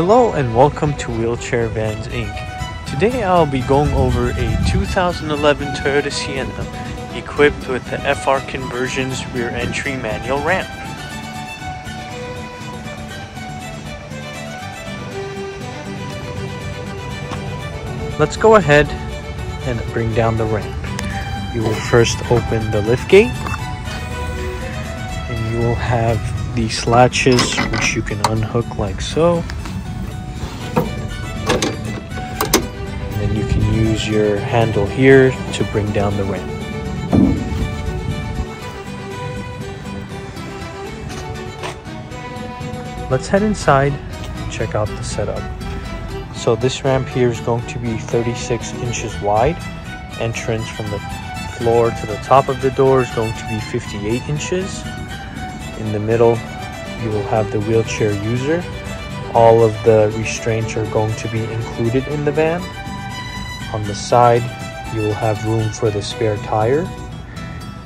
Hello and welcome to Wheelchair Vans Inc. Today I'll be going over a 2011 Toyota Sienna equipped with the FR Conversions rear entry manual ramp. Let's go ahead and bring down the ramp. You will first open the lift gate and you will have these latches which you can unhook like so. Your handle here to bring down the ramp. Let's head inside and check out the setup. So this ramp here is going to be 36 inches wide. Entrance from the floor to the top of the door is going to be 58 inches. In the middle, you will have the wheelchair user. All of the restraints are going to be included in the van. On the side, you will have room for the spare tire.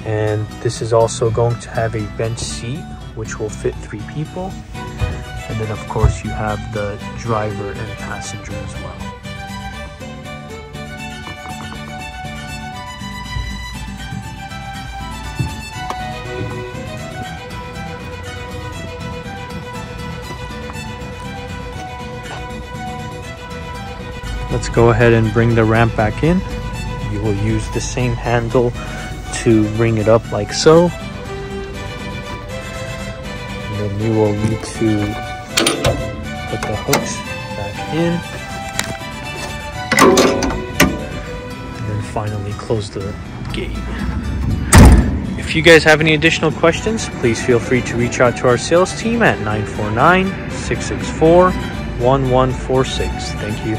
And this is also going to have a bench seat, which will fit three people. And then of course you have the driver and passenger as well. Let's go ahead and bring the ramp back in. You will use the same handle to bring it up like so. And then you will need to put the hooks back in. And then finally close the gate. If you guys have any additional questions, please feel free to reach out to our sales team at 949 664 1146. Thank you.